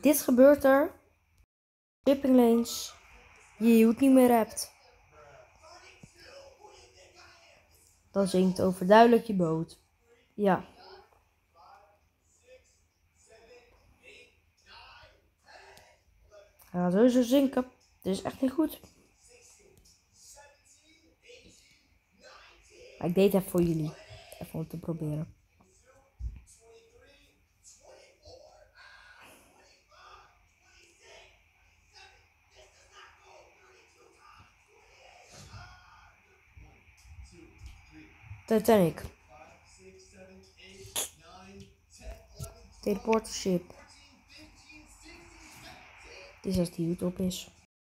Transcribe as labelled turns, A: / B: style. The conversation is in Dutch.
A: Dit gebeurt er. Shipping lanes. Je hield niet meer hebt. Dan zinkt overduidelijk je boot. Ja. Hij gaat sowieso zinken. Dit is echt niet goed. Maar ik deed het voor jullie. Even om te proberen. Titanic. Teleportership. Dit is als die YouTube is.